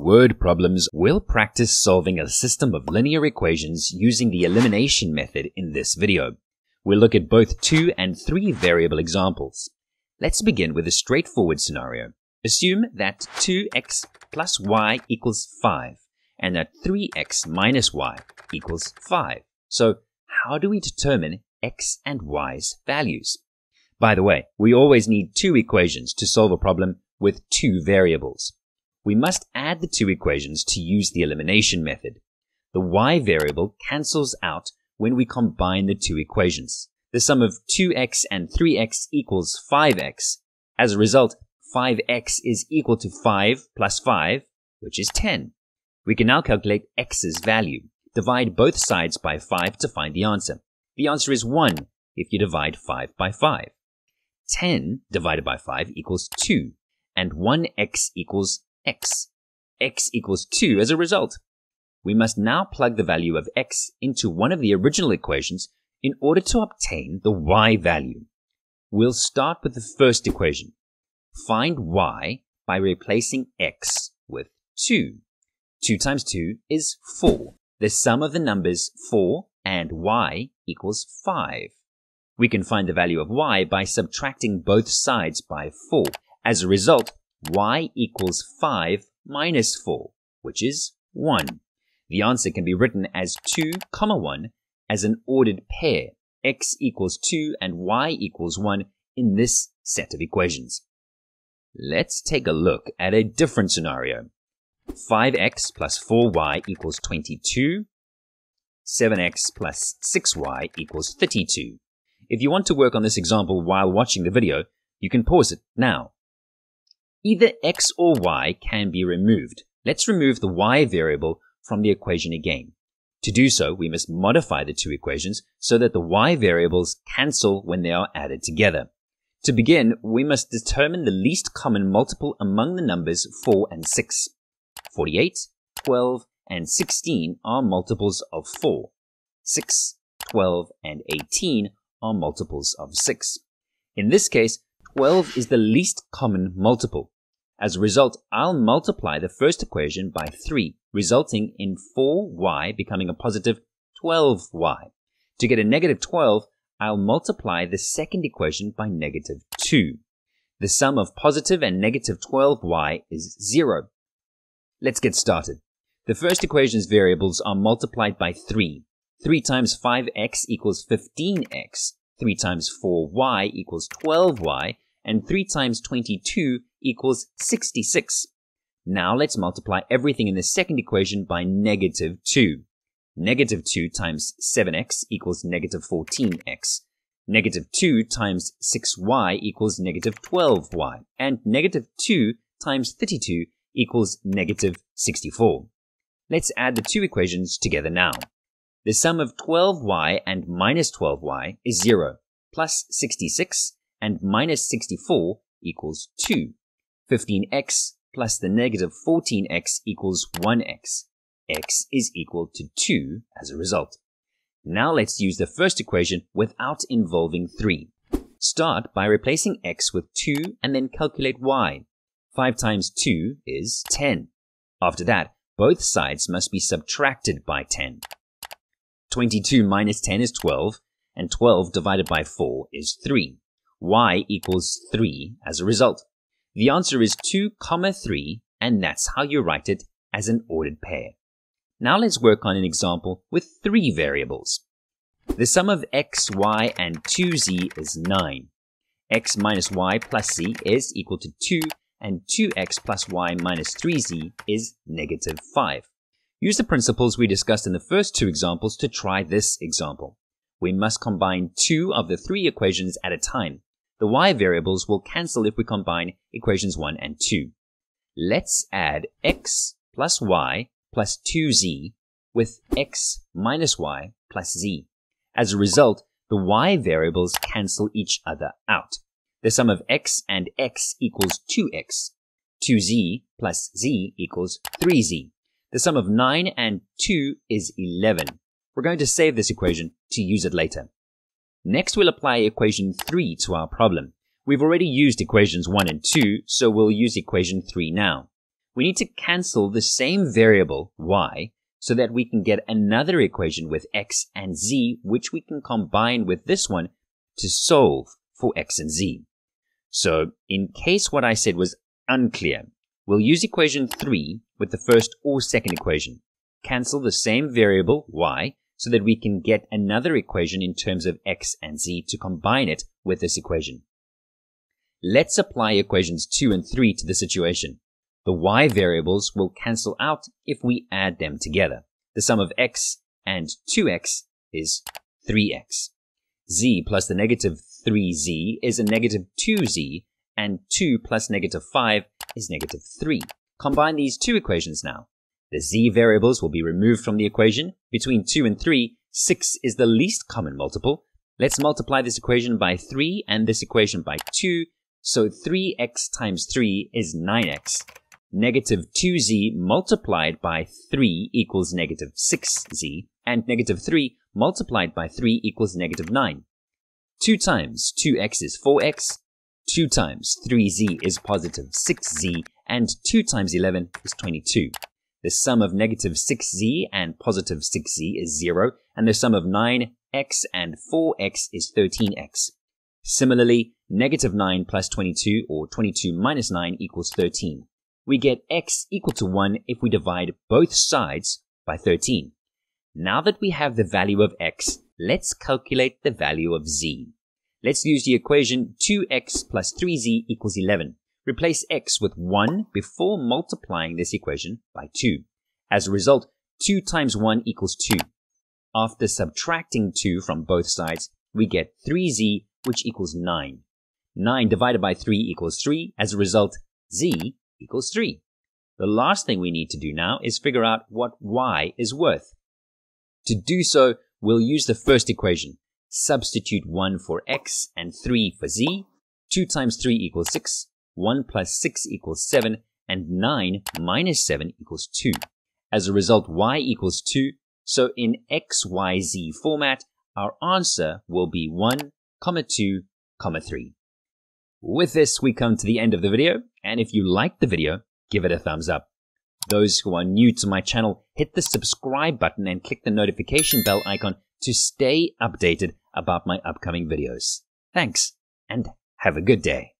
word problems, we'll practice solving a system of linear equations using the elimination method in this video. We'll look at both two and three variable examples. Let's begin with a straightforward scenario. Assume that 2x plus y equals 5 and that 3x minus y equals 5. So how do we determine x and y's values? By the way, we always need two equations to solve a problem with two variables we must add the two equations to use the elimination method. The y variable cancels out when we combine the two equations. The sum of 2x and 3x equals 5x. As a result, 5x is equal to 5 plus 5, which is 10. We can now calculate x's value. Divide both sides by 5 to find the answer. The answer is 1 if you divide 5 by 5. 10 divided by 5 equals 2, and 1x equals x. x equals 2 as a result. We must now plug the value of x into one of the original equations in order to obtain the y value. We'll start with the first equation. Find y by replacing x with 2. 2 times 2 is 4. The sum of the numbers 4 and y equals 5. We can find the value of y by subtracting both sides by 4. As a result, y equals 5 minus 4, which is 1. The answer can be written as 2 comma 1 as an ordered pair, x equals 2 and y equals 1 in this set of equations. Let's take a look at a different scenario. 5x plus 4y equals 22. 7x plus 6y equals 32. If you want to work on this example while watching the video, you can pause it now. Either x or y can be removed. Let's remove the y variable from the equation again. To do so, we must modify the two equations so that the y variables cancel when they are added together. To begin, we must determine the least common multiple among the numbers 4 and 6. 48, 12, and 16 are multiples of 4. 6, 12, and 18 are multiples of 6. In this case, 12 is the least common multiple. As a result, I'll multiply the first equation by 3, resulting in 4y becoming a positive 12y. To get a negative 12, I'll multiply the second equation by negative 2. The sum of positive and negative 12y is 0. Let's get started. The first equation's variables are multiplied by 3. 3 times 5x equals 15x. 3 times 4y equals 12y, and 3 times 22 equals 66. Now let's multiply everything in the second equation by negative 2. Negative 2 times 7x equals negative 14x. Negative 2 times 6y equals negative 12y. And negative 2 times 32 equals negative 64. Let's add the two equations together now. The sum of 12y and minus 12y is 0, plus 66 and minus 64 equals 2. 15x plus the negative 14x equals 1x. x is equal to 2 as a result. Now let's use the first equation without involving 3. Start by replacing x with 2 and then calculate y. 5 times 2 is 10. After that, both sides must be subtracted by 10. 22 minus 10 is 12, and 12 divided by 4 is 3 y equals 3 as a result. The answer is 2 comma 3 and that's how you write it as an ordered pair. Now let's work on an example with three variables. The sum of x, y, and 2z is 9. x minus y plus z is equal to 2 and 2x plus y minus 3z is negative 5. Use the principles we discussed in the first two examples to try this example. We must combine two of the three equations at a time. The y variables will cancel if we combine equations 1 and 2. Let's add x plus y plus 2z with x minus y plus z. As a result, the y variables cancel each other out. The sum of x and x equals 2x. 2z plus z equals 3z. The sum of 9 and 2 is 11. We're going to save this equation to use it later. Next, we'll apply equation 3 to our problem. We've already used equations 1 and 2, so we'll use equation 3 now. we need to cancel the same variable y so that we can get another equation with x and z, which we can combine with this one to solve for x and z. So in case what I said was unclear, we'll use equation 3 with the first or second equation. Cancel the same variable, y, so that we can get another equation in terms of x and z to combine it with this equation. Let's apply equations 2 and 3 to the situation. The y variables will cancel out if we add them together. The sum of x and 2x is 3x. z plus the negative 3z is a negative 2z, and 2 plus negative 5 is negative 3. Combine these two equations now. The z variables will be removed from the equation. Between 2 and 3, 6 is the least common multiple. Let's multiply this equation by 3 and this equation by 2 so 3x times 3 is 9x. Negative 2z multiplied by 3 equals negative 6z, and negative 3 multiplied by 3 equals negative 9. 2 times 2x is 4x, 2 times 3z is positive 6z, and 2 times 11 is 22. The sum of negative 6z and positive 6z is 0, and the sum of 9x and 4x is 13x. Similarly, negative 9 plus 22 or 22 minus 9 equals 13. We get x equal to 1 if we divide both sides by 13. Now that we have the value of x, let's calculate the value of z. Let's use the equation 2x plus 3z equals 11. Replace x with 1 before multiplying this equation by 2. As a result, 2 times 1 equals 2. After subtracting 2 from both sides, we get 3z which equals 9. 9 divided by 3 equals 3. As a result, z equals 3. The last thing we need to do now is figure out what y is worth. To do so, we'll use the first equation. Substitute 1 for x and 3 for z. 2 times 3 equals 6. 1 plus 6 equals 7. And 9 minus 7 equals 2. As a result, y equals 2. So in XYZ format, our answer will be 1 comma 2, comma 3. With this, we come to the end of the video, and if you liked the video, give it a thumbs up. Those who are new to my channel, hit the subscribe button and click the notification bell icon to stay updated about my upcoming videos. Thanks, and have a good day.